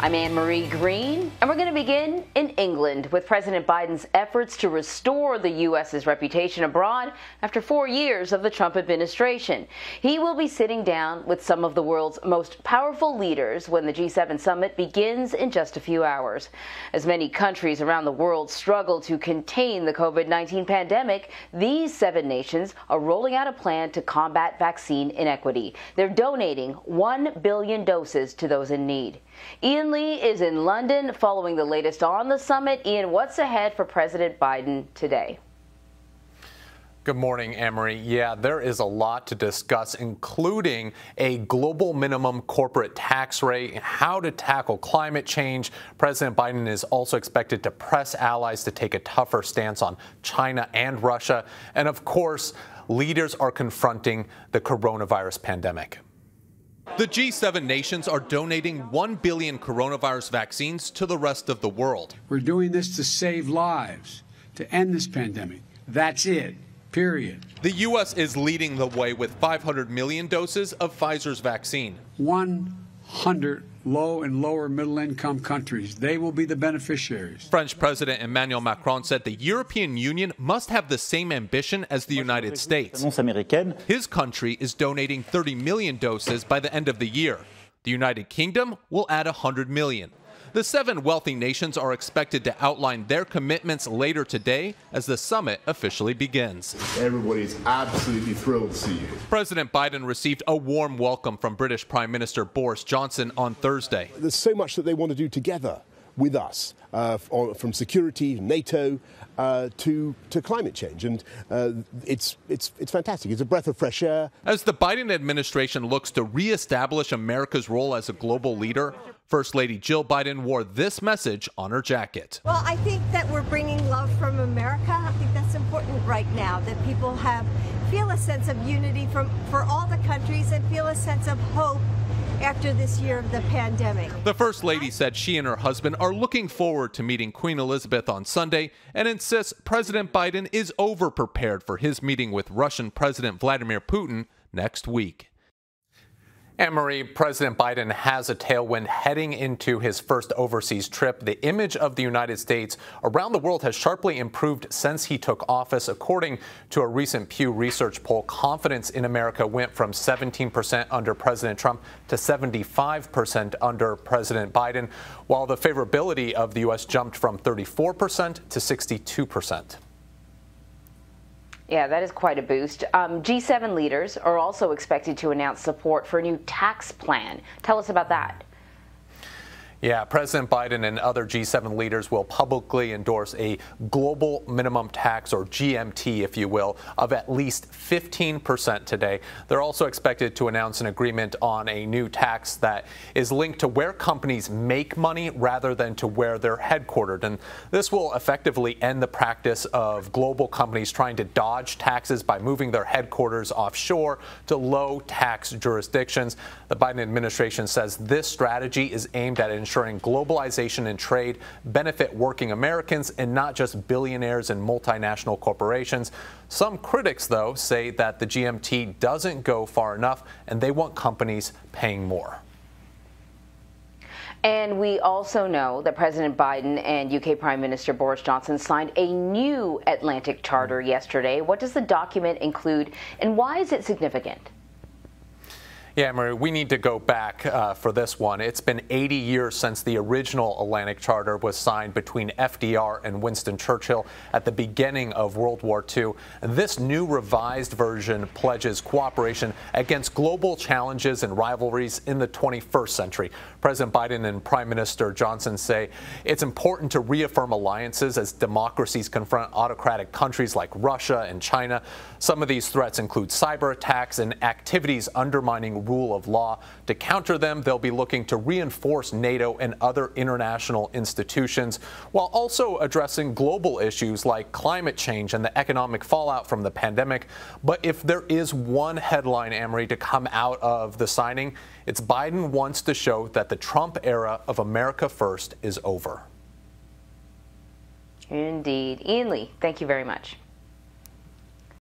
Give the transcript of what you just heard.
I'm Anne Marie Green, and we're going to begin in England with President Biden's efforts to restore the U.S.'s reputation abroad after four years of the Trump administration. He will be sitting down with some of the world's most powerful leaders when the G7 summit begins in just a few hours. As many countries around the world struggle to contain the COVID 19 pandemic, these seven nations are rolling out a plan to combat vaccine inequity. They're donating 1 billion doses to those in need. Ian Lee is in London following the latest on the summit. Ian, what's ahead for President Biden today? Good morning, Anne Marie. Yeah, there is a lot to discuss, including a global minimum corporate tax rate, how to tackle climate change. President Biden is also expected to press allies to take a tougher stance on China and Russia. And of course, leaders are confronting the coronavirus pandemic. The G7 nations are donating 1 billion coronavirus vaccines to the rest of the world. We're doing this to save lives, to end this pandemic. That's it. Period. The U.S. is leading the way with 500 million doses of Pfizer's vaccine. 100 low and lower middle income countries. They will be the beneficiaries. French President Emmanuel Macron said the European Union must have the same ambition as the United States. His country is donating 30 million doses by the end of the year. The United Kingdom will add 100 million. The seven wealthy nations are expected to outline their commitments later today as the summit officially begins. Everybody's absolutely thrilled to see you. President Biden received a warm welcome from British Prime Minister Boris Johnson on Thursday. There's so much that they want to do together with us, uh, from security, NATO, uh, to to climate change, and uh, it's it's it's fantastic. It's a breath of fresh air. As the Biden administration looks to reestablish America's role as a global leader, First Lady Jill Biden wore this message on her jacket. Well, I think that we're bringing love from America. I think that's important right now that people have feel a sense of unity from for all the countries and feel a sense of hope after this year of the pandemic. The First Lady said she and her husband are looking forward to meeting Queen Elizabeth on Sunday and insists President Biden is overprepared for his meeting with Russian President Vladimir Putin next week. Marie, President Biden has a tailwind heading into his first overseas trip. The image of the United States around the world has sharply improved since he took office. According to a recent Pew Research poll, confidence in America went from 17% under President Trump to 75% under President Biden, while the favorability of the U.S. jumped from 34% to 62%. Yeah, that is quite a boost. Um, G7 leaders are also expected to announce support for a new tax plan. Tell us about that. Yeah, President Biden and other G7 leaders will publicly endorse a global minimum tax, or GMT, if you will, of at least 15% today. They're also expected to announce an agreement on a new tax that is linked to where companies make money rather than to where they're headquartered. And this will effectively end the practice of global companies trying to dodge taxes by moving their headquarters offshore to low tax jurisdictions. The Biden administration says this strategy is aimed at ensuring globalization and trade benefit working Americans and not just billionaires and multinational corporations. Some critics, though, say that the GMT doesn't go far enough and they want companies paying more. And we also know that President Biden and UK Prime Minister Boris Johnson signed a new Atlantic Charter yesterday. What does the document include and why is it significant? Yeah, Marie, we need to go back uh, for this one. It's been 80 years since the original Atlantic Charter was signed between FDR and Winston Churchill at the beginning of World War II. This new revised version pledges cooperation against global challenges and rivalries in the 21st century. President Biden and Prime Minister Johnson say it's important to reaffirm alliances as democracies confront autocratic countries like Russia and China. Some of these threats include cyber attacks and activities undermining rule of law. To counter them, they'll be looking to reinforce NATO and other international institutions while also addressing global issues like climate change and the economic fallout from the pandemic. But if there is one headline, Anne Marie, to come out of the signing, it's Biden wants to show that the Trump era of America First is over. Indeed. Ian Lee, thank you very much.